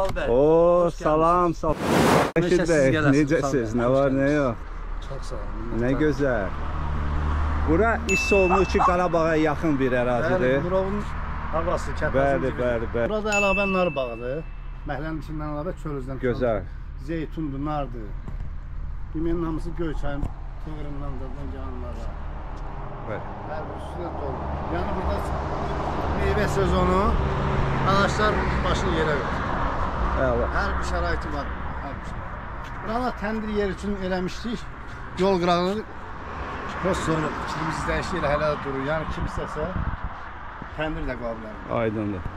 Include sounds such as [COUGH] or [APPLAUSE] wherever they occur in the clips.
Sal bəy. Hoş salam, salam. Rəşid bəy, necəsiz? Nə var, nə yox? Çox sağ olun. Nə gözəl. Bura iş olunur ki, Qarabağa yaxın bir Bəli, ərazidir. buranın havası, kəpəsin Bəli, bəli, bəli. Burada əlavə nar bağıdır. Məhlənin içindən əlavə çölüzdən Gözəl. Zeytundur, nardır. Yeməyin hamısı Göyçayın tığırından da gəlanlara. Bəli. Hər bir üstünə dolu. Yəni burada meyvə sezonu ağaçlar başını yerə verir. Əla. Hər bir şəraiti var. Hər bir şey. Burada təndir yer üçün eləmişdik. Yol qırağını Xoş sonra fikrimiz dəyişir, hələ durur. Yəni kim istəsə təndir də qoya bilər. Aydındır.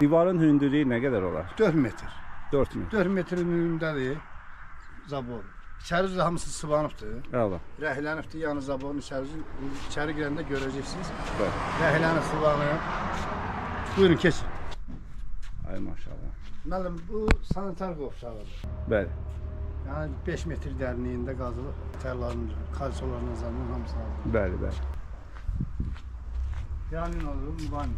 Divarın hündürlüyü nə qədər olar? 4 metr. 4 metr. 4 metrin ünündədir zabor. İçəri üzrə hamısı sıvanıbdır. Əla. Rəhlənibdir, yəni zaborun içəri içəri girəndə görəcəksiniz. Bəli. Rəhləni sıvanıb. Buyurun keçin. Ay maşallah. Müəllim, bu sanitar qovşağıdır. Bəli. Yəni 5 metr dərinliyində qazılıb. Tərlərin, kalsiyaların azalının hamısı hazır. Bəli, bəli. Yəni olur? Müvan.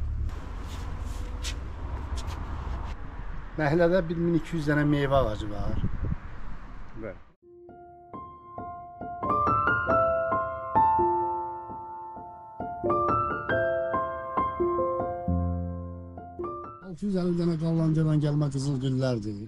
Məhəllədə 1200 dənə meyvə ağacı var. 250 dənə Qallancadan gəlmə qızıl güllərdir.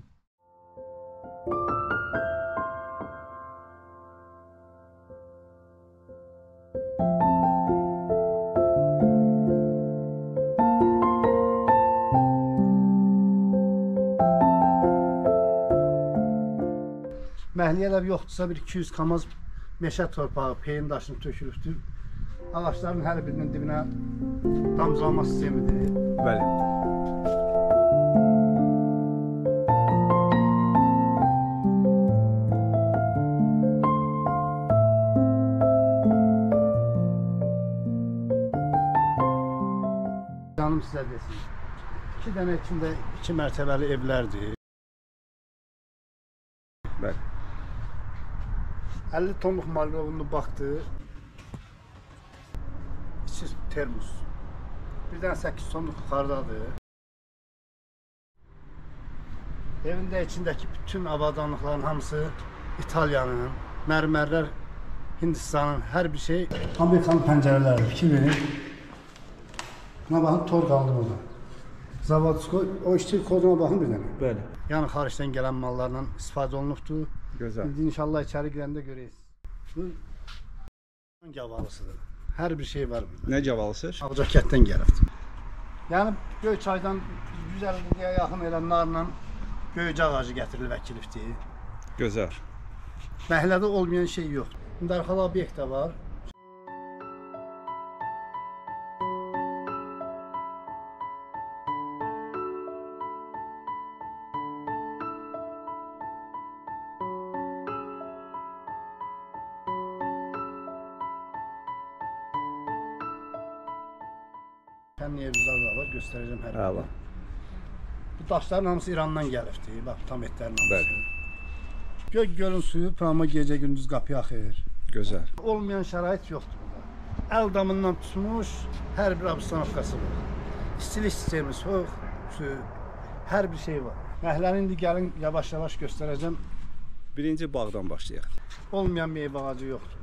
Məhliyə də yoxdursa bir 200 kamaz meşə torpağı, peyin daşını tökülübdür. Ağacların hər birinin dibinə damcılama sistemidir. Bəli. Canım sizə desin. İki dənə içində iki mərtəbəli evlərdir. Bəli. 50 tonluq maliyovunu baxdı. İçi termos. Bir dənə 8 tonluq yuxarıdadır. Evində içindəki bütün avadanlıqların hamısı İtaliyanın, mərmərlər Hindistanın, hər bir şey Amerikanın pəncərələridir. Fikir verin. Buna baxın, tor qaldı burada. Zavodskoy, o işçi koduna baxın bir dənə. Bəli. Yəni xaricdən gələn mallarla istifadə olunubdur. Gözəl. İndi inşallah içəri girəndə görəcəksiniz. Bu gavalısıdır. Hər bir şey var burada. Nə cavalısır? Ağcakətdən gəlibdir. Yəni Göyçaydan 150 liyə yaxın elə narla Göycə ağacı gətirilib əkilibdir. Gözəl. Məhəllədə olmayan şey yoxdur. İndi arxalı obyekt də var. Kənd evimizdə də var, göstərəcəm hər Əla. birini. Bu daşların hamısı İrandan gəlibdir. Bax, tam etlərin hamısı. Bəli. Göy gölün suyu prama gecə gündüz qapıya axır. Gözəl. Olmayan şərait yoxdur burada. Əl damından tutmuş hər bir abstanovkası var. İstilik sistemi, soyuq suyu, hər bir şey var. Məhəllənin indi gəlin yavaş-yavaş göstərəcəm. Birinci bağdan başlayaq. Olmayan meyvə ağacı yoxdur.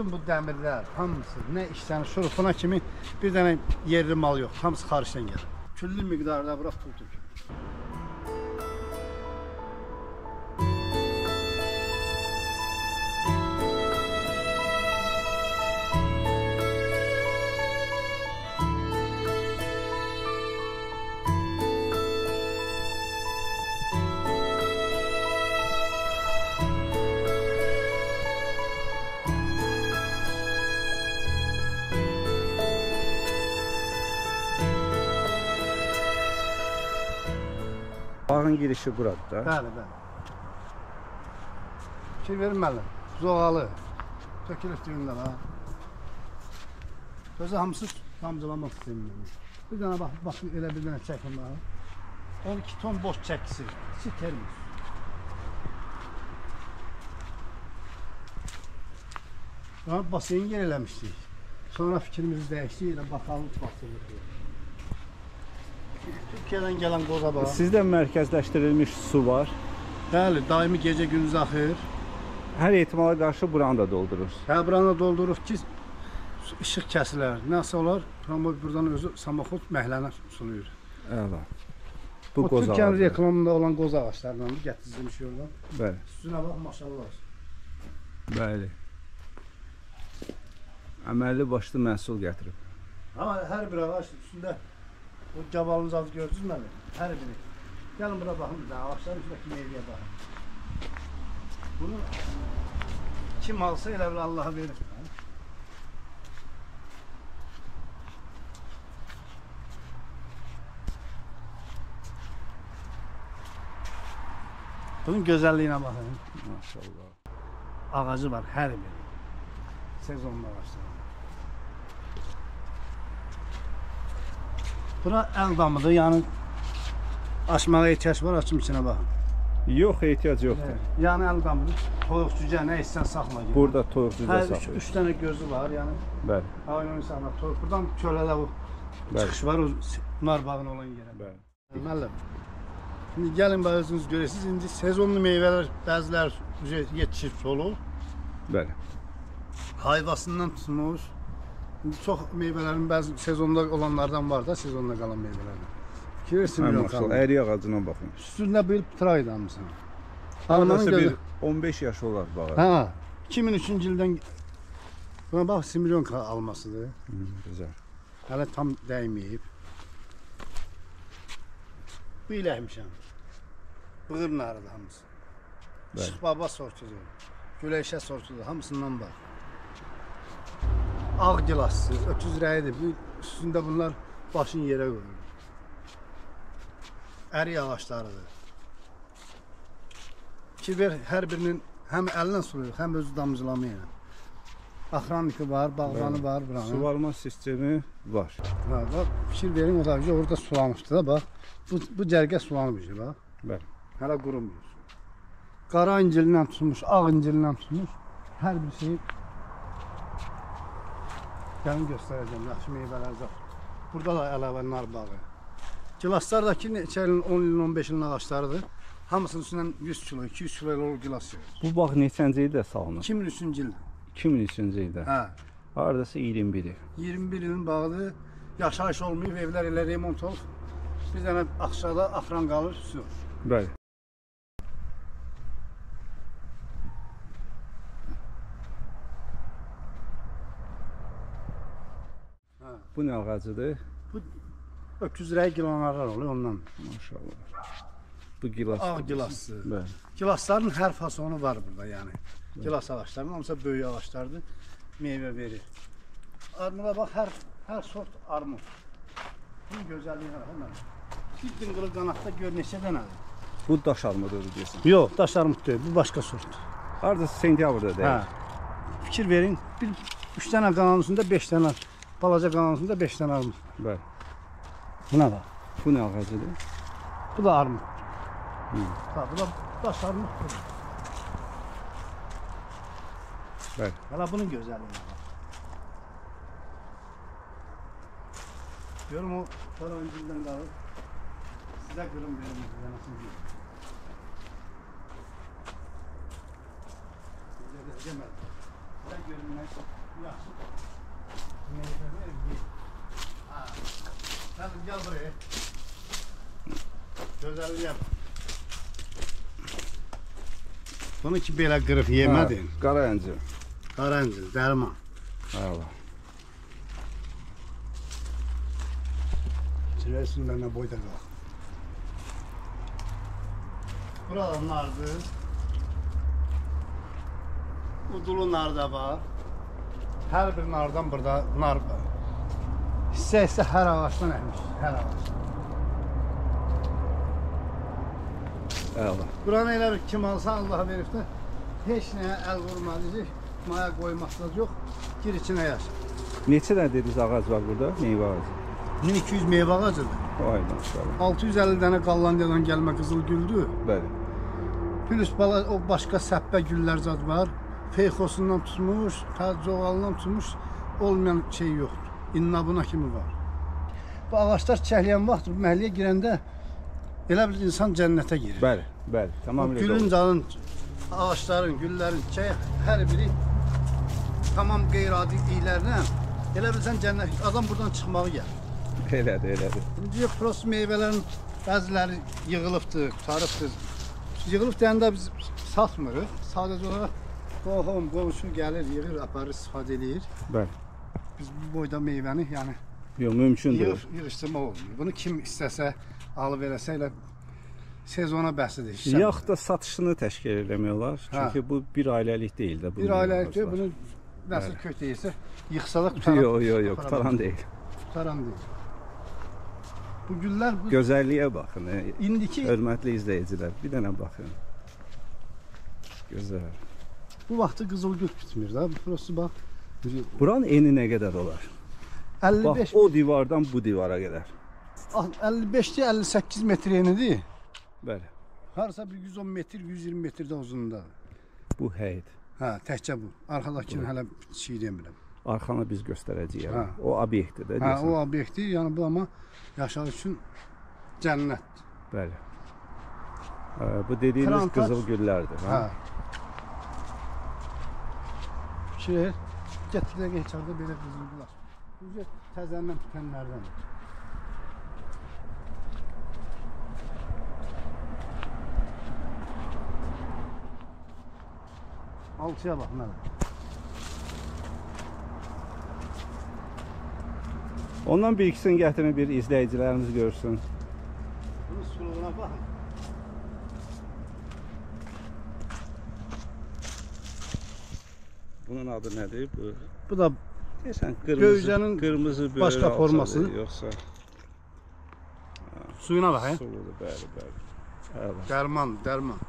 Bütün bu dəmirlər, hamısı nə işlənir, şurufuna kimi bir dənə yerli mal yox, hamısı xaricdən gəlir. Küllü miqdarda bura pul tökülür. Girişi buradır da. Bəli, bəli. Fikir verin müəllim. Zoğalı. Tökülüb düyündən ha. Özü hamısı damcılama sistemidir. Bir dənə bax, bax elə bir dənə çəkin bax. 12 ton boş çəkisi. İçi termos. Daha baseyin yer eləmişdik. Sonra fikrimizi dəyişdik, elə bakalım basılır. Türkiyədən gələn qoza bax. Sizdə mərkəzləşdirilmiş su var. Bəli, daimi gecə gündüz axır. Hər ehtimala qarşı buranı da doldurursunuz. Hə buranı doldururuq ki işıq kəsilər. Nəsə olar, tramvay buradan özü samoxod məhlənə sulayır. Əla. Bu Bu qoz Türkiyənin ağacı. reklamında olan qoz ağaclarından gətirilmiş oradan. Bəli. Üstünə bax maşallah. Bəli. Əməlli başlı məhsul gətirib. Amma hər bir ağac üstündə o cabalınız adı gördünüz mü? Hər biri. Gəlin bura baxın bir də ağacların üstündəki meyvəyə baxın. Bunu kim alsa elə bil Allah'a verir. Bunun gözəlliyinə baxın. Maşallah. Ağacı var hər biri. Sezonlu ağaclar. Bura əl damıdır, yəni açmağa ehtiyac var, açım içinə baxın. Yox, ehtiyac yoxdur. Yəni əl damıdır, toyuq cücə nə istsən saxla. gedin. Burada toyuq cücə Hər üç, saxlayır. üç dənə gözü var, yəni Bəli, hayvan insanlar toyuq. Buradan kölədə bu bəli, çıxış var o nar bağın olan yerə. bəli. Müəllim. İndi gəlin bax özünüz görəsiniz. İndi sezonlu meyvələr bəziləri yetişib solur. Bəli. Hayvasından tutmuş. Çox meyvələrin bəzi sezonda olanlardan var da, sezonda qalan meyvələrdən. Fikirsin Hə, maşallah. Əriyə ağacına baxın. Üstündə bir pıray damısan. Almanın Hardasa bir 15 yaş olar bağa. Hə. 2003-cü ildən Buna bax, Simryonka almasıdır. Hı, Gözəl. Hələ tam dəyməyib. Bu iləhmişəm. Bığır narıdır hamısı. Çıx baba sortudur. Güləşə sortudur. Hamısından bax. Ağ gilaslı, öküz rəyidir. Bu üstündə bunlar başın yerə qoyulur. Ərik ağaclarıdır. Kiber hər birinin həm əllə sulayır, həm özü damcılamıyor. Axranlıqı var, bağbanı var buranın. Suvarma sistemi var. Ha, bax, fikir verin o da ki, orada sulamışdı da bax. Bu, bu cərgə sulanmış bax. Bəli. Hələ qurumur. Qara incilindən tutmuş, ağ incilindən tutmuş. Hər bir şey Gəlin göstərəcəm, yaxşı meyvələr var. Burada da əlavə nar bağı. Gilaslar da ki, neçə ilin, 10 ilin, 15 ilin ağaclarıdır. Hamısının üstündən 100 kilo, 200 kilo ilə olur gilas yığır. Bu bağ neçənci ildə salınıb? 2003-cü il. 2003-cü ildə. Hə. Hardasa 21-i. 21 ilin bağıdır. Yaşayış olmayıb, evlər elə remont olub. Bir dənə aşağıda axran qalır, su. Bəli. Hə. Bu nə ağacıdır? Öküz rəy gilanlar oluyor ondan. Maşallah. Bu gilas. Ağ gilaslı. Bəli. Gilasların hər fasonu var burada yəni. Gilas ağaclarının hamısı böyük ağaclardır. Meyvə verir. Armuda bax hər hər sort armud. Bunun gözəlliyi var hemen. Bir dıngılı qanatda gör neçə dənədir. Bu daş armududur deyirsən. Yox, daş armud deyil, bu başqa sort. Hardasa sentyabrda Hə. deyir. Fikir verin, bir 3 dənə qanalın üstündə 5 dənə balaca qanalın üstündə 5 dənə armud. Bəli. Buna bax. Bu nə ağacıdır? Bu da armud. Hı. Bax, bu da daş armud. Bəli. Hala bunun gözəlliyinə bax. Görüm o farancından qalır. Sizə qırım verim sizə nasıl deyim. Sizə də demədim. Sizə görünmək yaxşı. Sen gel buraya. Gözəlliyə bax. Bunu ki belə qırıb yemədin. Qara əncir. Qarancı, dərman. Əla. Çiləsinlə nə boyda qalx. Burada nardır. Udulu nar da var. Hər bir nardan burada nar var. Hissə hissə hər ağacdan əkmiş, hər ağac. Əla. Buranı elə bir kim alsa Allah verib də heç nəyə əl vurmadı ki, maya qoymaqda yox, gir içinə yaşa. Neçə dənə dediniz ağac var burada? Meyvə ağacı. 1200 meyvə ağacıdır. Vay maşallah. 650 dənə Qallandiyadan gəlmə qızıl güldür. Bəli. Plus bala o başqa səppə güllər zad var. Feyxosundan tutmuş, taccoğalından tutmuş olmayan şey yoxdur. İnnabına kimi var. Bu ağaclar çəhləyən vaxt məhəlləyə girəndə elə bir insan cənnətə girir. Bəli, bəli. Tamamilə gülün doğru. dalın, ağaçların, güllərin, çiçək hər biri tamam qeyri-adi iylərlə elə bilsən cənnət adam buradan çıxmağı gəlir. [LAUGHS] Elədir, elədir. İndi prost meyvələrin bəziləri yığılıbdır, qutarıbdır. Yığılıb deyəndə biz satmırıq. Sadəcə olaraq qohum, qonşu gəlir, yığır, aparır, istifadə edir. Bəli. Biz bu boyda meyvəni, yəni Yox, mümkündür. yığıb yığışdırmaq olmuyor. Bunu kim istəsə alıb eləsə elə sezona bəhsidir. işləmir. Yaxud da satışını təşkil eləmək olar. Hə. Çünki bu bir ailəlik deyil də bir ailə meyvələr. bunu nəsil kötəyirsə yıxsa da qutaran, Yox, yox, yox, qutaran deyil. qutaran deyil. Bu güllər bu Gözəlliyə baxın. e, indiki Hörmətli izləyicilər, bir dənə baxın. Gözəl. Bu vaxtı qızıl gül bitmir də. Bu prosto bax. Buranın eni nə qədər olar? Bax 55 o divardan bu divara qədər. 55-də 58 metr enidir. Bəli. Harasa bir 110 metr, 120 metrdə uzunluğunda. Bu həyət. Hə, təkcə bu. Arxadakını hələ şey demirəm. Arxanı biz göstərəcəyik. Hə. O obyektdir də. Hə, o obyekti, yəni bu amma yaşar üçün cənnət. Bəli. Bu dediyiniz qızıl güllərdir. Hə. Hə. Şey, getdikdə keçərdə belə qızıldılar. Bu təzəndən bitənlərdən. Altıya bax mənə. Ondan bir ikisini gətirin bir izləyicilərimiz görsün. Bunun suluğuna baxın. Bunun adı nədir? Bu Bu da Deyəsən qırmızı, Göycənin qırmızı böyrü başqa alçadır, forması. yoxsa suyuna bax, hə? suludur, bəli, bəli. Əla, Dərman, dərman.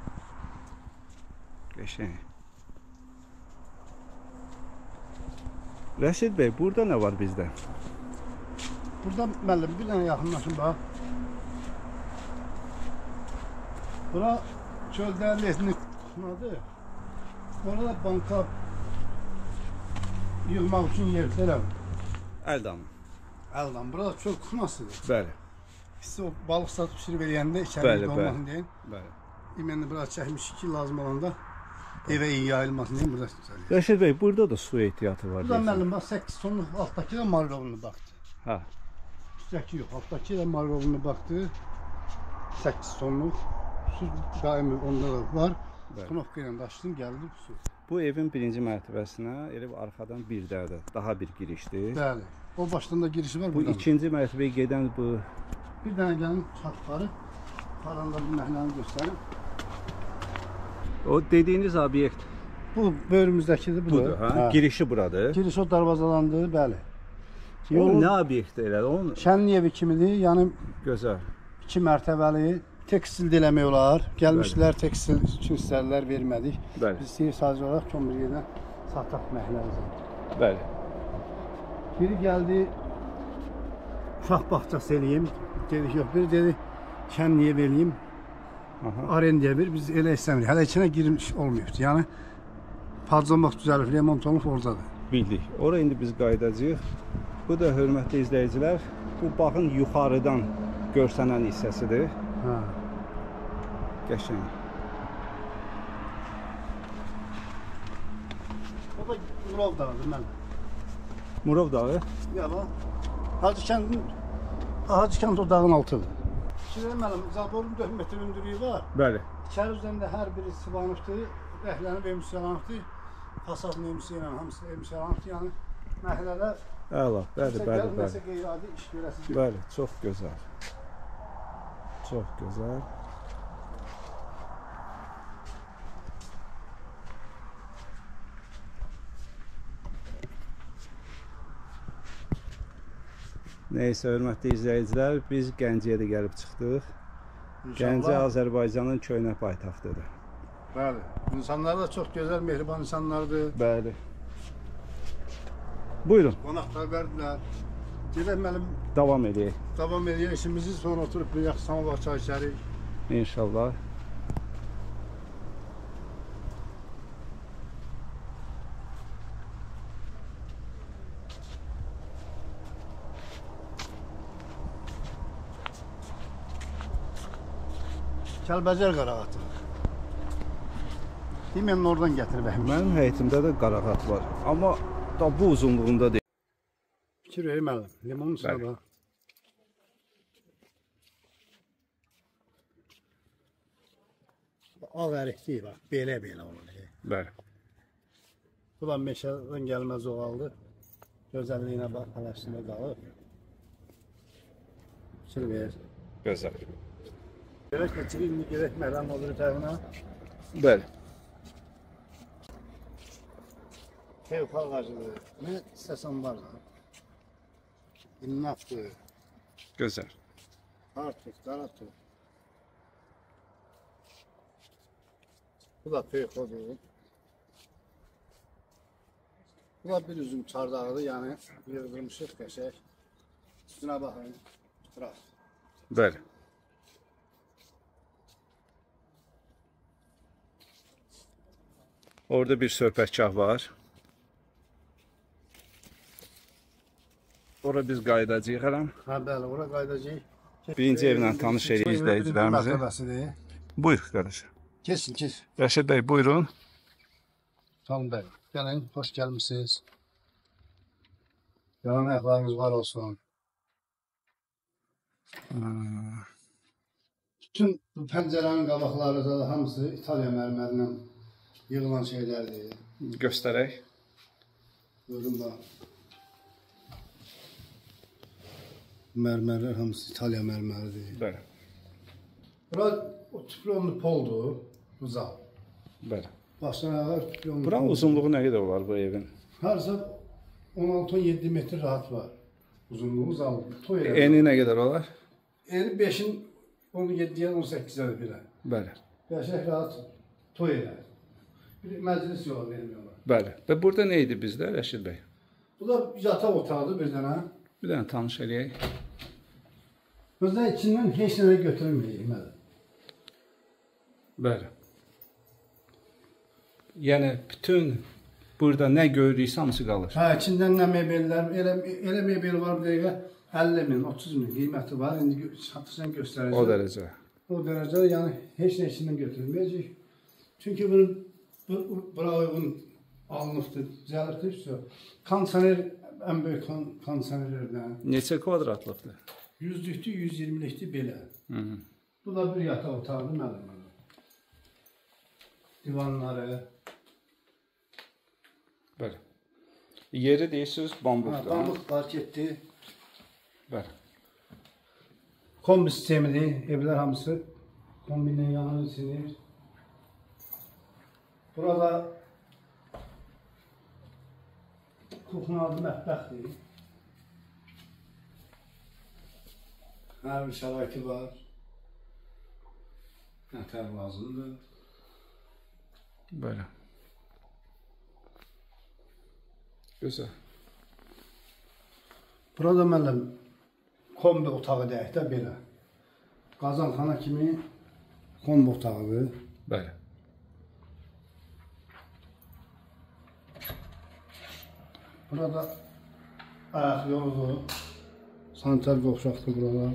qəşəng. Rəşid bəy, burada nə var bizdə? Burada müəllim bir dənə yaxınlaşın bax. Bura çöldə letnik kuxnadır. Orada banka yığmaq üçün yerdir elə. Əldan. Əldan. Burada çöl kuxnasıdır. Bəli, İsti o balıq satıb pişirib eləyəndə içəri Bəli, dolmasın deyə. bəli. İməni bura çəkmiş ki, lazım olanda evə iyi yayılmasın deyə burada tutuyor. Rəşid bəy, burada da su ehtiyatı var. Burada müəllim bax 8 tonluq altdakı da marlovunu baxdı. Hə. Üsttəki yox, altdakı da marlovunu baxdı. 8 tonluq. Su daimi onda da var. Knovka ilə daşıdım, gəldi su. Bu evin birinci mərtəbəsinə elə bir arxadan bir də daha bir girişdir. Bəli. O başdan da girişi var Bu ikinci mərtəbəyə gedən bu Bir dənə gəlin çatları. Qaranda bu məhləni göstərim. o dediyiniz obyekt Bu böyrümüzdəkidir bu. budur, hə? Girişi buradır. Giriş o darvazalandır, bəli. O Yolun nə obyekti elədi? Onun şənli evi kimidir, yəni gözəl. iki mərtəbəli. Tekstil də eləmək olar. Gəlmişlər tekstil üçün istərlər vermədik. Bəli. Biz istəyirik sadəcə olaraq kömür yerdən sataq məhəlləmizə. Bəli. Biri gəldi uşaq bağçası eləyim. Dedik yox, biri dedi şənliyə eləyim. Aha. Arendaya bir biz elə istəmirik. Hələ içinə girmiş olmayıbdı. Yəni parçamaq düzəlib, remont olunub oradadır. Bildik. Ora indi biz qayıdacağıq. Bu da hörmətli izləyicilər, bu bağın yuxarıdan görsənən hissəsidir. Hə. Qəşəng. O da Murov dağıdır mən. Murov dağı. Bax. Hacı kəndin Hacı kənd o dağın altıdır. Şimdi mənim zaborun 4 metr hündürlüyü var. Bəli. İçəri üzərində hər biri sıvanıbdır. Rəhlənib emsiyalanıbdır. Fasad emsiyanla hamısı emsiyalanıbdır. Yəni məhəllədə Əla. Bəli, bəli, bəli. nəsə qeyri-adi iş görəsi deyil. Bəli, çox gözəl. Çox gözəl. Neysə, hörmətli izləyicilər, biz Gəncəyə də gəlib çıxdıq. Gəncə İnşallah. Azərbaycanın köhnə paytaxtıdır. Bəli. İnsanlar da çox gözəl, mehriban insanlardır. Bəli. Buyurun, Qonaqpərvərdirlər. Gedək müəllim davam edək davam edək işimizi, sonra oturub bir yaxşı samovar çay içərik. inşallah. Kəlbəcər qarağatı. Deməyəm oradan gətirib. Mənim həyətimdə də qarağat var, amma da bu uzunluğunda deyil. Fikir verir müəllim. Limonun Bəli. bax. Ağ ərikdir bax, belə-belə olur. Bəli. Bu da meşədən gəlmə zoğaldı. Gözəlliyinə bax, hələ üstündə qalıb. Fikir ver. Gözəl. Gerək keçirik, indi gerək məhəllənin o biri tərəfinə. Bəli. Tevfik ağacıdır. Nə istəsən var da. İnnatdır, Gözəl. artıq, qaratır. Bu da peyxodur. Bu da bir üzüm çardağıdır, yəni yığdırmışıq qəşək. Üstünə baxın, bırak. Bəli. Orada bir söhbətgah var. Ora biz qayıdacağıq hələm. Hə, bəli, ora qayıdacağıq. Birinci evlə tanış eləyin izləyicilərimizi. Buyur qardaş. Kesin, kes. Rəşid bəy buyurun. Tamam bəy. Gəlin, xoş gəlmisiniz. Yalan ayaqlarınız var olsun. Bütün bu pəncərənin qabaqları da hamısı İtaliya mərmərindən yığılan şeylərdir. Göstərək. Buyurun bax. Mərmərlər hamısı İtaliya mərməridir. Bəli. Bura o tiplonlu poldur, uzaq. Bəli. Başdan ayağa tiplonlu Buranın poldur. uzunluğu nə qədər olar bu evin? Harasa 16-17 metr rahat var. Uzunluğu uzaq. Toy elə. Eni nə qədər olar? Eni 5-in 17-yə 18-ə belə. Bəli. Qəşəng rahat toy elə. Məclis yolu vermiyorlar. Bəli. Və burada nə idi bizdə Rəşid bəy? Bu da yataq otağıdır bir dənə. Bir dənə tanış eləyək. Özdə içindən heç nə götürməyək mənim. Bəli. Yəni bütün burada nə görürüksə hamısı qalır. Hə, içindən nə mebellər, elə elə mebel var bir dəqiqə 50 min, 30 min qiyməti var. İndi satışdan göstərəcəm. O dərəcə. O dərəcədə yəni heç nə içindən götürülməyəcək. Çünki bunun bu, bura uyğun alınıbdır, düzəlibdir. üstü. Kondisioner ən böyük kon, kondisionerlərdən. Neçə kvadratlıqdır? 100-lükdür, 120-likdir belə. Hı -hı. Bu da bir yataq otağıdır mənim. Divanları, Bəli. Yeri deyirsiniz ha, bambukdur. ha? pambıq parketdir. Bəli. Kombi sistemidir, evlər hamısı kombinin yanını sinir. Burada kuxnalı mətbəxdir. Hər bir şəraiti var. Nətər lazımdır. Bəli. Gözəl. Burada mənim kombi otağı deyək də belə. Qazanxana kimi kombi otağıdır. Bəli. Burada ayaq yoludur. Sanitar qovşaqdır burada.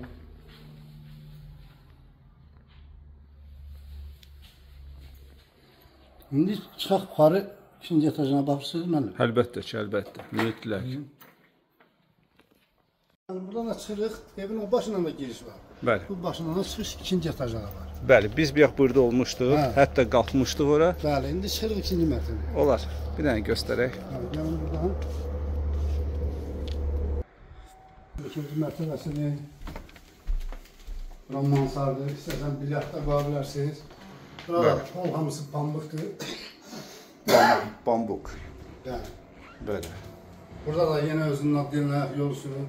İndi çıxaq yuxarı ikinci etajına baxırsınız mənim. Əlbəttə ki, əlbəttə. Mütləq. Yəni buradan da çıxırıq, evin o başından da giriş var. Bəli. Bu başından da çıxış ikinci etaja var. Bəli, biz bir yox burada olmuşduq. Hə. Hətta qalxmışdıq ora. Bəli, indi çıxırıq ikinci mərtəbəyə. Olar. Bir dənə göstərək. Gəlin buradan. İkinci mərtəbəsidir. Bura mansardır. İstəsən bilyardda qoya bilərsiniz. Burada Bəli. pol hamısı pambıqdır. Bambuk. Yəni. Bəli. Burada da yenə özünün adıyla yol sürür.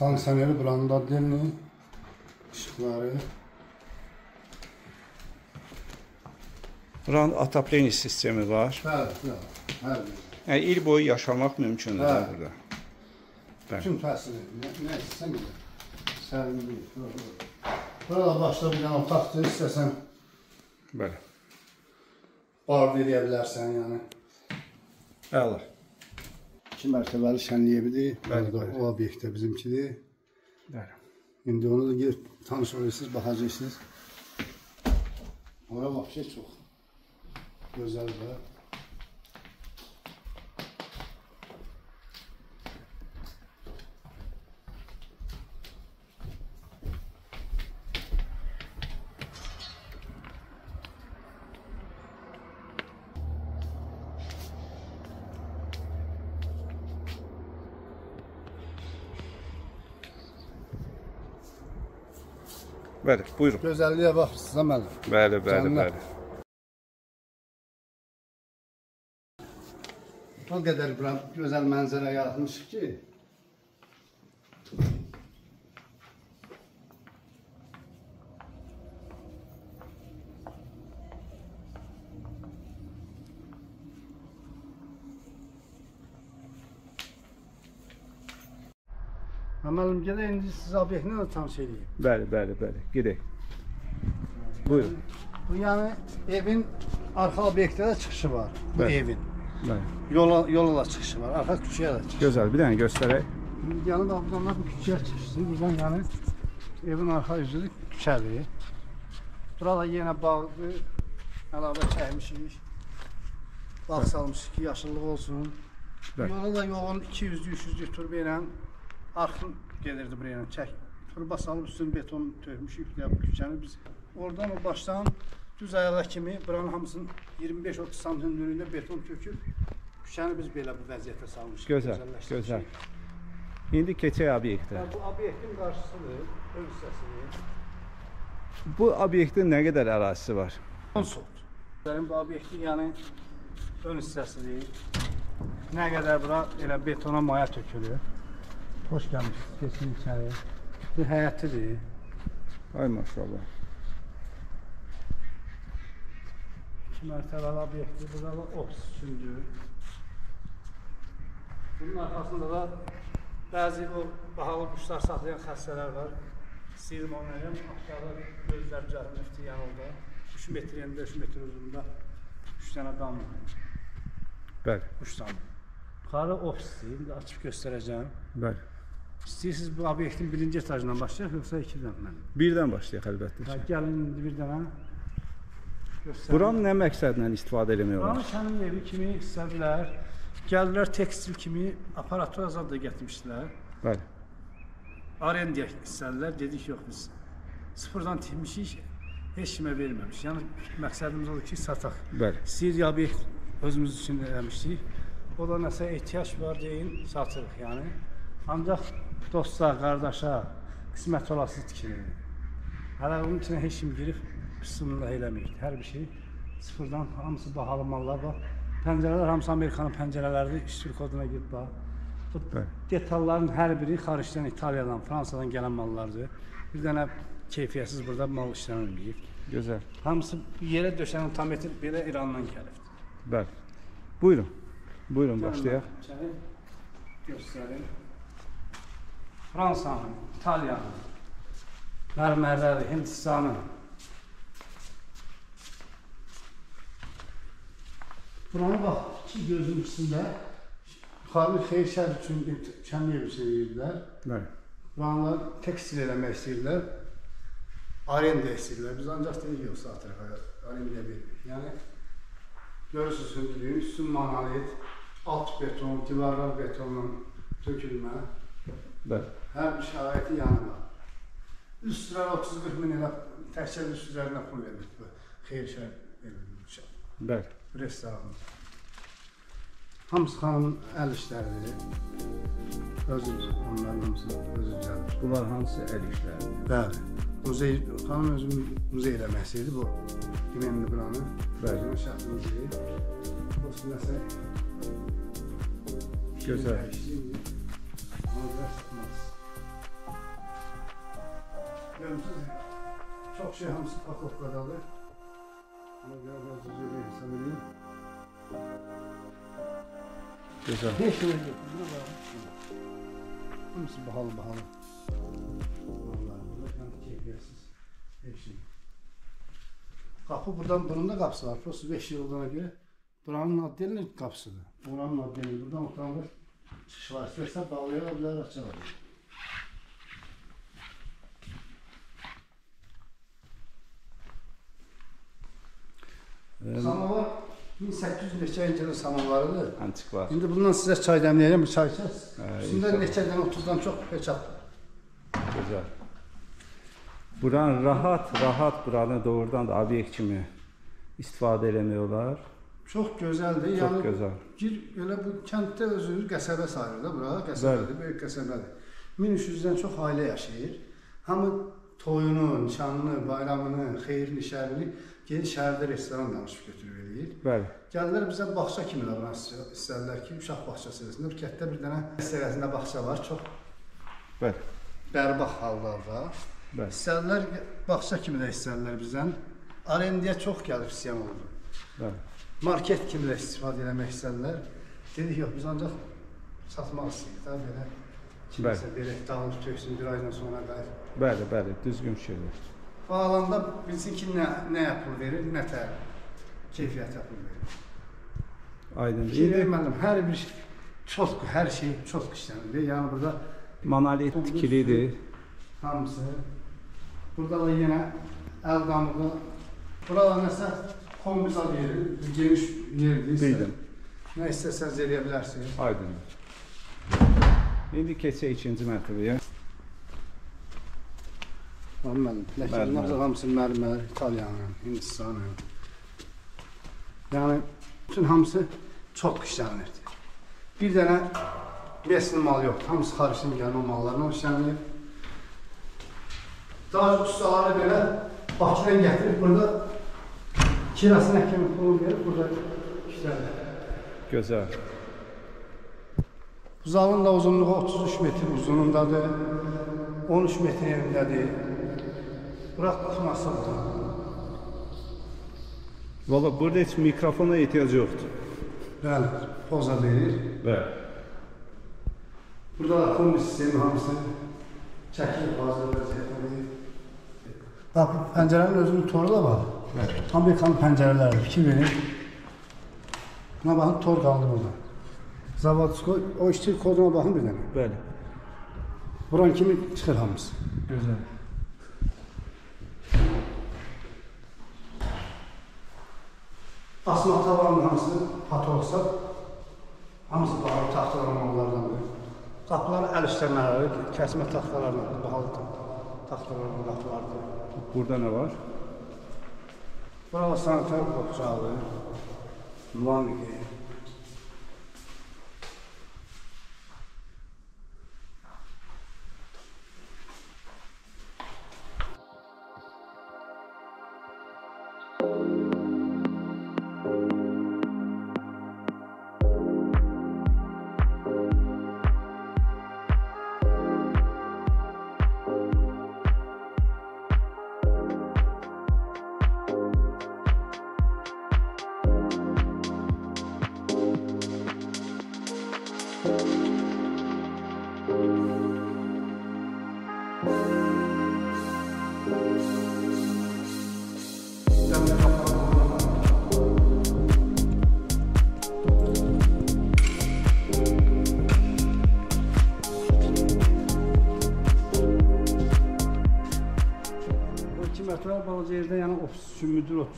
Kondisioneri buranın da adıyla. Işıqları. Buranın atapleniya sistemi var. Bəli, bəli. Hər bir. Yəni il boyu yaşamaq mümkündür Hə. burada. Bəli. Bütün fəsli, nə, nə istəsən elə. Sərinlik. Burada başda bir dənə otaqdır, istəsən Bəli. bar eləyə bilərsən, yəni. Əla. İki mərtəbəli şənlik evidir. Bəli, bəli. O obyekt də bizimkidir. Bəli. İndi onu da gelib tanış olursunuz, baxacaqsınız. Ora vəbşə çox gözəldir. Bəli, buyurun. Gözəlliyə baxırsınız ha müəllim. Bəli, bəli, Canlı. bəli. O qədər bura gözəl mənzərə yaratmışıq ki, Mənim gələ indi siz obyektlə də tanış edeyim. Bəli, bəli, bəli. Gedək. Buyurun. Bu yəni evin arxa obyektə də çıxışı var. Bu Bəli. evin. Bəli. Yola yola da çıxışı var. Arxa küçəyə də çıxışı. Gözəl. Bir dənə göstərək. Yəni da buradan bu küçəyə çıxışı. Buradan yəni evin arxa üzü küçədir. Bura da yenə bağdır. Əlavə çəkmişik. Bağ salmışıq ki, yaşıllıq olsun. Bəli. Yola da yolun 200-300 turba ilə arxın gelirdi buraya çək. Turba salıb üstünü beton tökmüşük küçəni biz. Oradan o başdan düz ayağa kimi buranın hamısını 25-30 sm hündürlüyündə beton töküb küçəni biz belə bu vəziyyətə salmışıq. Gözəl, gözəl. İndi keçək obyektə. Ya bu obyektin qarşısıdır, ön hissəsidir. Bu obyektin nə qədər ərazisi var? 10 sot. Mənim bu obyektin yəni ön hissəsidir. Nə qədər bura elə betona maya tökülür. Xoş gəlmişsiniz. Keçin içəri. Bu həyətidir. Ay maşallah. İki mərtəbəli obyektdir. Burada da ofis üçündür. Bunun arxasında da bəzi o bahalı quşlar saxlayan xəstələr var. İstəyirəm onları aşağıda gözlər cəhmətdir yəni orada. 3 metr enində, 3 metr uzunluğunda 3 dənə dam var. Bəli, Quş damı. Yuxarı ofisdir. İndi açıb göstərəcəm. bəli. İstəyirsiniz bu obyektin birinci etajından başlayaq, yoxsa ikidən mən? Birdən başlayaq əlbəttə. Ha, gəlin indi bir dənə göstərim. Buranı nə məqsədlə istifadə Buranı olar? sənin evi kimi istədilər. Gəldilər tekstil kimi aparatur azad da gətirmişdilər. Bəli. Arendaya istədilər. Dedik yox biz sıfırdan tikmişik. Heç kimə verməmiş. Yəni məqsədimiz odur ki, sataq. Bəli. İstəyir obyekt özümüz üçün eləmişdik. O da nəsə ehtiyac var deyin, satırıq yəni. Ancaq dosta, qardaşa qismət olası tikilir. Hələ onun içinə heç kim girib bismillah eləmir. Hər bir şey sıfırdan hamısı bahalı mallar var. Pəncərələr hamısı Amerikanın pəncərələridir. İşçi koduna girib bax. Bu detalların hər biri xaricdən İtaliyadan, Fransadan gələn mallardır. Bir dənə keyfiyyətsiz burada mal işlənilməyib. Gözəl. Hamısı yerə döşənən tam metr belə İrandan gəlibdir. Bəli. Buyurun. Buyurun başlayaq. İçəri göstərim. Fransanın, İtaliyanın, mərmərləri, Hindistanın. Buranı bax, iki gözün içində yuxarı xeyir şər üçün şey verirlər. Bəli. Buranlar tekstil eləmək istəyirlər. Arenda istəyirlər. Biz ancaq deyirik yox satırıq, arenda vermirik. Yəni görürsüz hündürlüyün, üstü monolit, alt beton, divarlar betonla tökülmə. Bəli. Hər bir şəraiti yanında. Üst sıra 30-40 min elə təkcə üst üzərinə pul verilir. bu Xeyir şər verilir. Bəli. Restoran. Hamısı xanımın əl işləridir. Özü, onların hamısı özü düzəldir. Bunlar hansı əl işləridir? Bəli. Muzey, xanım özü muzey eləməsiydi bu. Güvenli buranı. Bəli. Şəxsi muzeyi. Bu nəsə Gözəl. Görürsünüz, çok şey hamısı pakovkadadır. Ona görə biraz üzülür hesab edeyim. Gözəl. Heç şey yox. Burada hamısı bahalı bahalı. Vallahi burada yəni keyfiyyətsiz. Heç şey. Qapı buradan, bunun da qapısı var. Prosta 5 yıldana görə buranın addelinin qapısıdır. Buranın addelinin buradan oturanlar Çıkış var. İstersen bağlayabilirler, açarlar. Ee, Samovar 1800 neçə ildir samovarıdır. Antikvar. İndi bundan sizə çay dəmləyirəm, bu çay içərsiniz. Hə, Üstündə neçə dənə 30-dan çox peçat. Güzel. Buranın rahat, rahat buranı doğrudan da obyekt kimi istifadə eləmək olar. Çox gözəldir. Çox yəni gözəl. gir elə bu kənddə özünü qəsəbə sayılır da bura. Qəsəbədir, böyük qəsəbədir. 1300-dən çox ailə yaşayır. Hamı toyunu, nişanını, bayramını, xeyrini, şərini gedib şəhərdə restoran danışıb götürüb eləyir. Bəli. Gəldilər bizə bağça kimi davranış istədilər ki, uşaq bağçası versinlər. Bu kətdə bir dənə hissələrində bağça var, çox Bəli. bərbaq hallarda. Bəli. İstədilər bağça kimi də istədilər bizdən. Arendiyə çox gəlib isyan oldu. Bəli. Market kimi də istifadə eləmək istədilər. Dedik yox, biz ancaq satmaq istəyirik da belə. Kiməsə belə dağılıb töksün bir aydan sonra qayıt. Bəli, bəli, düzgün fikirdir. Bu alanda bilsin ki, nə, nə yapıl verir, nə tə keyfiyyət yapıl verir. Aydındır. İndi İndi müəllim, hər bir çox, hər şey çox işlənir. Yəni burada monolit tikilidir. hamısı. Burada da yenə əl damığı. Burada nəsə kombizat yeri, geniş yerdir. Bildim. Nə istəsəniz eləyə bilərsiniz. Aydındır. İndi keçək ikinci mərtəbəyə. Mənim, Mərmər. ləkələr hamısı mərmər, İtalyanın, Hindistanın. Yəni bütün hamısı çox işlənirdi. Bir dənə mesli mal yox, hamısı xaricdən gəlmə mallarla işlənir. Daha ustaları belə Bakıdan gətirib burada kirasına kimi pul verib burada işlənir. Gözəl. Bu zalın da uzunluğu 33 metr uzunluğundadır. 13 metr enindədir. Bura kutuması burada. Valla burada heç mikrofona ehtiyac yoxdur. Bəli, poza verir. Bəli. Burada da kombi sistemi hamısı çəkilib hazır vəziyyətdədir. Bax, pəncərənin özünün toru da var. Bəli. Amerikanın pəncərələri fikir verin. Buna baxın, tor qaldı burada. Zavodskoy, o işçi koduna baxın bir dənə. Bəli. Buran kimi çıxır hamısı. Gözəl. Asma tavanın hamısı patolsa, hamısı bağlı taxtalarla onlardandır. Qapılar əl işləmələri, kəsmə taxtalarla bağlı taxtalarla qapılardır. Burada nə var? Burada sanitar otağı, vangi.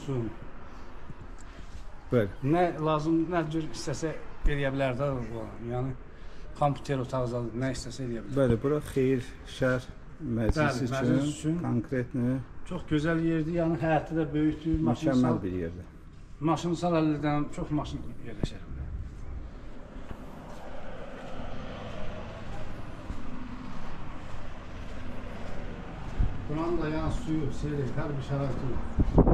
Otursun. Bəli. Nə lazım, nə cür istəsə eləyə bilər də bu. Yəni kompüter otağı zadı, nə istəsə eləyə bilər. Bəli, bura xeyir, şər məclisi Bəli, üçün, üçün. konkretni, Çox gözəl yerdir, yəni həyəti də böyükdür, maşın sal, bir yerdir. maşın sal 50-dən çox maşın yerləşər. burada. Buranın da yəni suyu, seli, hər bir şəraiti var.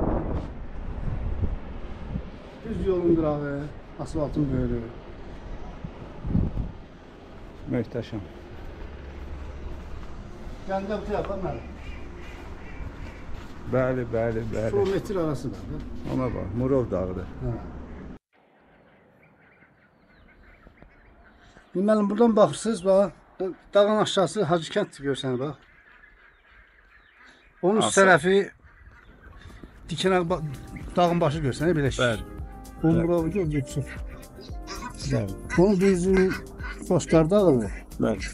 Düz yolun qırağı, asfaltın böyrü. Möhtəşəm. Gəndə bu tərəfə mənim. Bəli, bəli, bəli. Kilometr arası var. da. Ona bax, Murov dağıdır. Hə. Deməli buradan baxırsınız bax, dağın aşağısı Hacı kənd görsən bax. Onun üst tərəfi dikənə ba- dağın başı görsən belə şey. Bəli. Umrov gör geçsin. Onun düzlüyü postlar dağılır. Bəli.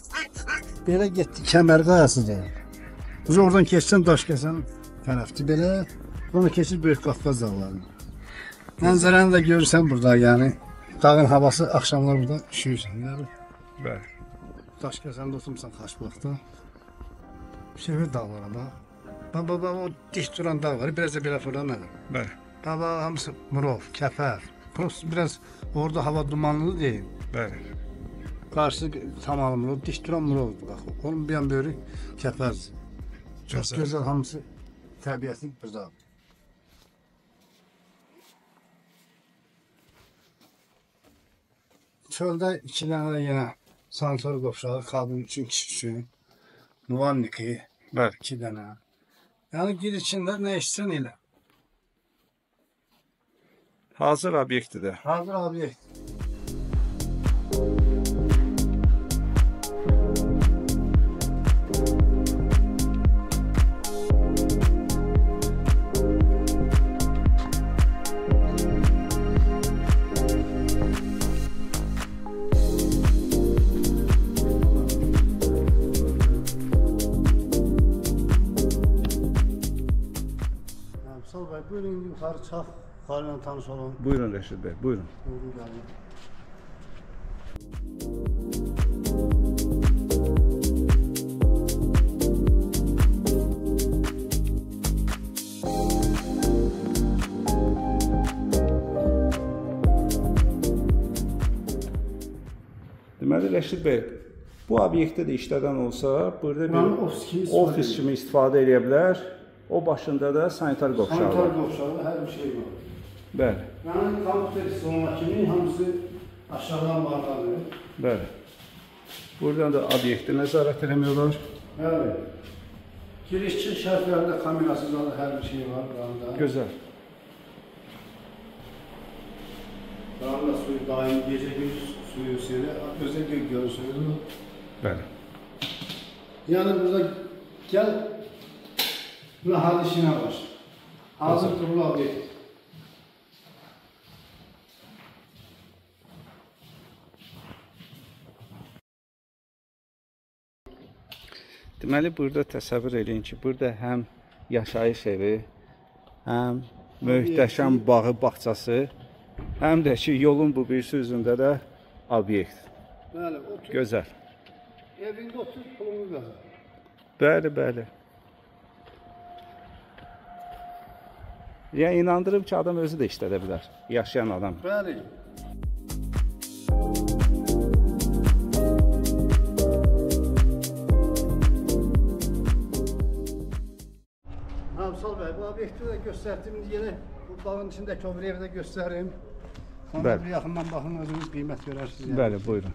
Belə getdi Kəmər qayasıdır. Biz oradan keçsən Daşkəsən tərəfdir belə. Sonra keçir Böyük Qafqaz dağlarına. Mənzərəni də görürsən burada, yəni dağın havası axşamlar burada üşüyürsən, yəni. Bəli. Daşkəsəndə oturmuşsan Xaçbulaqda. Şəhər. Bax, bax, bax, o dik duran dağ var, biraz da belə fırlan mənim. Bəli. Bax, hamısı Murov, Kəpər. Prost biraz orada hava dumanlı deyil. Bəli. Qarşı tamamı Murov, dik duran Murovdur bax. Onun bir yan böyrü Kəpər. Çox Gözəl. hamısı təbiətin burada. Çöldə iki dənə də yenə sanator qovşağı qadın üçün, kişi üçün. Nuvanniki Bəli. iki dənə. Yəni gir içində nə istsən elə. Hazır obyektdir. Hazır obyekt. Sal bəy, buyurun indi yuxarı ilə tanış olun. Buyurun Rəşid bəy, buyurun. Buyurun gəlin. Deməli Rəşid bəy, bu obyektdə də işlədən olsa, burada bir ofis kimi istifadə ofis kimi istifadə edə bilər. O başında da sanitar qovşağı Sanitar var. qovşağı hər bir şey var. Bəli, Yəni kompüter sistemi kimi hamısı aşağıdan bağlanır. bəli. Buradan da obyekti nəzarət etmək olar. Bəli. Giriş çıkış şərtlərində kamerası var, hər bir şey var buranda. Gözəl. Buranda suyu daim gecə gündüz suyu özə göy görürsünüz. Bəli. Yəni burada gəl rahat işinə baş. Hazır durulu obyekt. Deməli burada təsəvvür eləyin ki, burada həm yaşayış evi, həm möhtəşəm bağı, bağçası, həm də ki, yolun bu birisi üzündə də obyekt. Bəli, otur. Gözəl. Evində otur, pulunu qazan. Bəli, bəli. Yəni inandırım ki, adam özü də işlədə bilər. Yaşayan adam. Bəli. Hamsal bəy, bu obyekti də göstərdiyimiz yerə bu bağın içindəki o bir evi də göstərim. Sonra Bəli. bir yaxından baxın özünüz qiymət görərsiniz. yəni. Bəli, buyurun.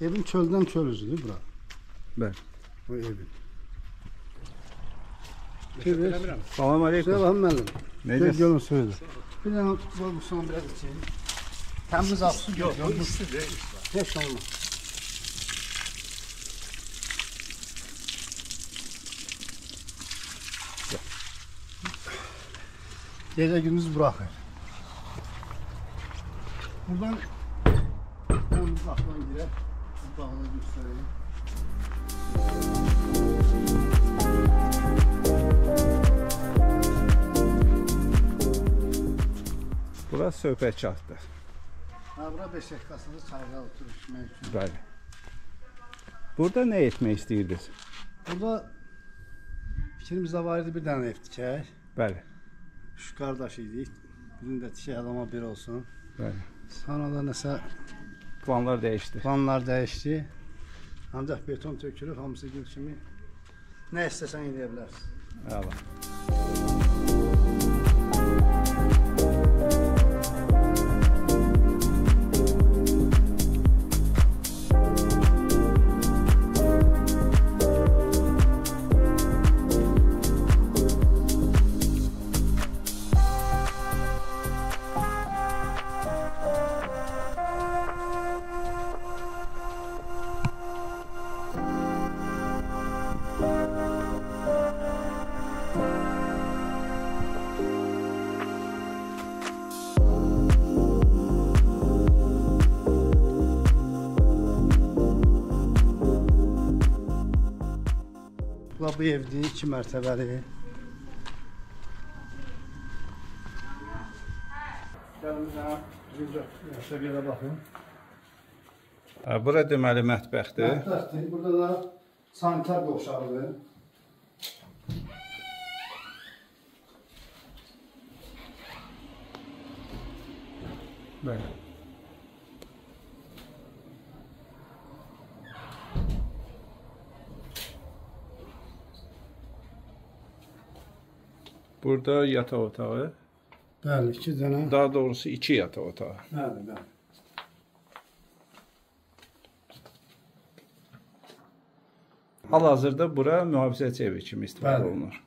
Evin çöldən çöl üzüdür bura. Bəli. Bu evin. Görürsünüz. Salam əleykum. Selam müəllim. Gel Necəsiz? görün söyle. Bir tane bu son biraz içeyim. Temiz ak su yok. Yok, Hiç olmaz. Gece gündüz bırakır. Buradan ben bu baktan girer. Bu bağını göstereyim. Bura söhbətgahdır. Ha bura beşik kasası çayda oturup içmek için. Bəli. Burada nə etmək istəyirdiniz? Burada fikrimizdə var idi bir dənə ev tikək. Bəli. Üç qardaş idik. Bizim də tikək adama bir olsun. Bəli. Sonra da nəsə Planlar dəyişdi. planlar dəyişdi. Ancaq beton tökülür, hamısı gül kimi. Nə istəsən edə bilərsən. Əla. Bu evdir, 2 mərtəbəli. Gəlin bizə birinci səviyyədə baxın. Hə, bura deməli mətbəxdir. Mətbəxdir. Burada da sanitar qovşağıdır. Bəli. Burada yataq otağı, Bəli, 2 dənə. daha doğrusu 2 yataq otağı. Bəli, bəli. Hal-hazırda bura mühafizəçi evi kimi istifadə Bəli. olunur.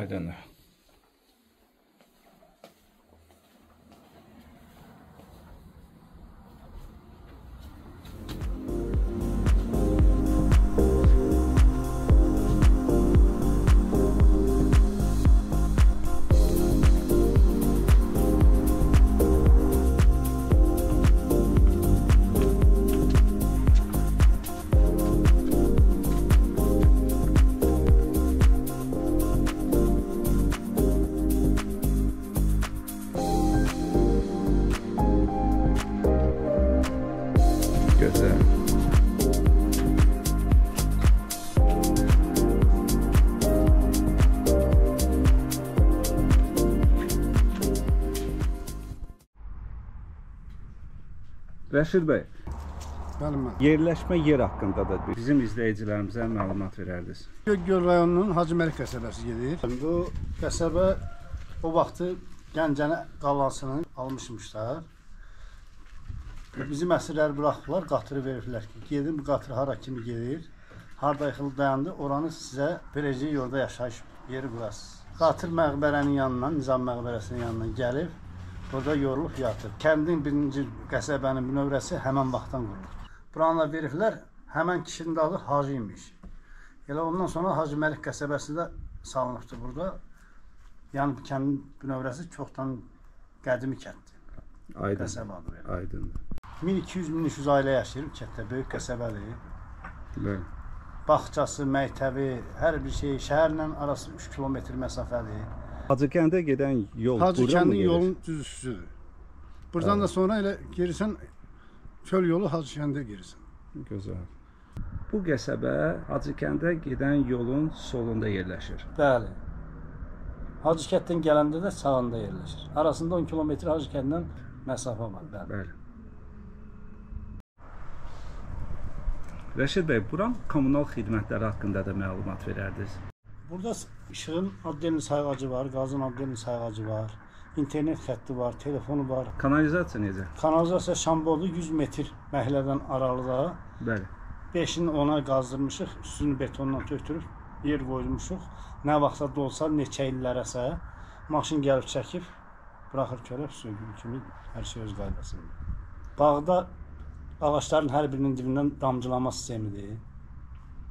Aydındır. Gözəl. Rəşid bəy, Bəli, mən. yerləşmə yer haqqında da bizim izləyicilərimizə məlumat verərdiniz. Göygöl rayonunun Hacı Məlik qəsəbəsi gedir. Bu qəsəbə o vaxtı Gəncəni qalasını almışmışlar. Bizim əsirləri buraxdılar, qatırı veriblər ki, gedin bu qatır hara kimi gedir. Harda yıxılıb dayandı, oranı sizə verəcək yolda yaşayış yeri burası. Qatır məqbərənin yanından, Nizam məqbərəsinin yanından gəlib, burada yorulub yatır. Kəndin birinci qəsəbənin bünövrəsi həmən vaxtdan qurulub. Buranı da veriblər, həmən kişinin adı Hacı imiş. Elə ondan sonra Hacı Məlik qəsəbəsi də salınıbdı burada. Yəni kəndin bünövrəsi çoxdan qədimi kənddir. Aydın. Qəsəbə adı verilib. Aydın. 1200-1300 ailə yaşayır bu kənddə, böyük qəsəbədir. Bəli. Bağçası, məktəbi, hər bir şey şəhərlə arası 3 kilometr məsafədir. Hacıkəndə gedən yol Hacı bura mı kəndin gedir? yolun düz üstüdür. Buradan da sonra elə girirsən çöl yolu Hacı kəndə girirsən. Gözəl. Bu qəsəbə Hacıkəndə gedən yolun solunda yerləşir. Bəli. Hacı kənddən gələndə də sağında yerləşir. Arasında 10 kilometr Hacı kəndindən məsafə var, bəli. Bəli. Rəşid bəy, buran kommunal xidmətləri haqqında da məlumat verərdiniz. Burada işığın addelin sayğacı var, qazın addelin sayğacı var, internet xətti var, telefonu var. Kanalizasiya necə? Kanalizasiya şambodu 100 metr məhəllədən aralıda. Bəli. 5-ini ona qazdırmışıq, üstünü betonla tökdürüb yer qoymuşuq. Nə vaxtsa dolsa, neçə illərəsə maşın gəlib çəkib buraxır körə sögül kimi hər şey öz qaydasında. Bağda ağacların hər birinin dibindən damcılama sistemidir.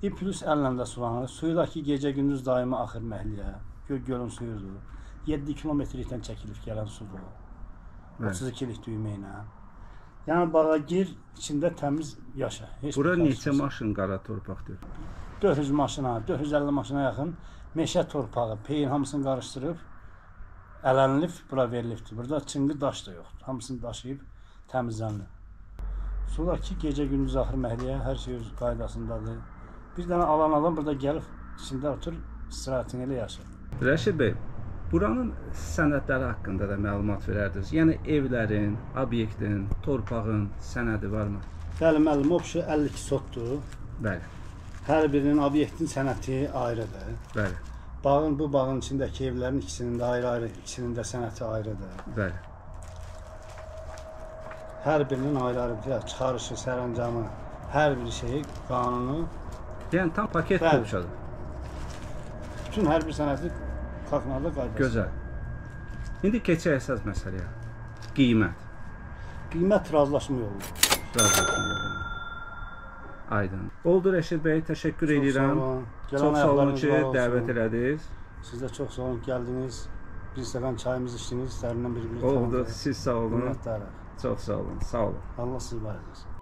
Bir plus əllə də sulanır. Suyudakı gecə gündüz daimi axır məhliyə. Göl gölün suyudur. 7 kilometrlikdən çəkilib gələn sudur. Bəli. 32-lik düymə ilə. Yəni bağa gir, içində təmiz yaşa. Heç Bura neçə maşın qara torpaqdır? 400 maşına, 450 maşına yaxın meşə torpağı, peyin hamısını qarışdırıb ələnilib, bura verilibdir. Burada çınqı daş da yoxdur. Hamısını daşıyıb təmizlənir. Sudakı gecə gündüz axır məhliyə hər şey öz qaydasındadır. Bir dənə alan adam burada gəlib içində otur, istirahətini elə yaşayır. Rəşid bəy, buranın sənədləri haqqında da məlumat verərdiniz. Yəni evlərin, obyektin, torpağın sənədi varmı? Bəli, müəllim, obşu 52 sotdur. Bəli. Hər birinin obyektin sənəti ayrıdır. Bəli. Bağın bu bağın içindəki evlərin ikisinin də ayrı-ayrı, ikisinin də sənəti ayrıdır. Bəli. Hər birinin ayrı-ayrı bir çıxarışı, sərəncamı, hər bir şeyi, qanunu, Yəni tam paket Bəli. qovşadır. bütün hər bir sənəti qalxmada qaydası. Gözəl. İndi keçək əsas məsələyə. Qiymət. Qiymət razılaşma yolu. Razılaşma. Aydın. Oldu Rəşid bəy, təşəkkür Çox edirəm. Çox sağ olun ki, dəvət elədiniz. Siz də çox sağ olun gəldiniz. Bir stəkan çayımız içdiniz, dərindən bir-birini Oldu. Siz sağ olun. Minnətdarıq. Çox sağ olun. Sağ olun. Allah sizi var etsin.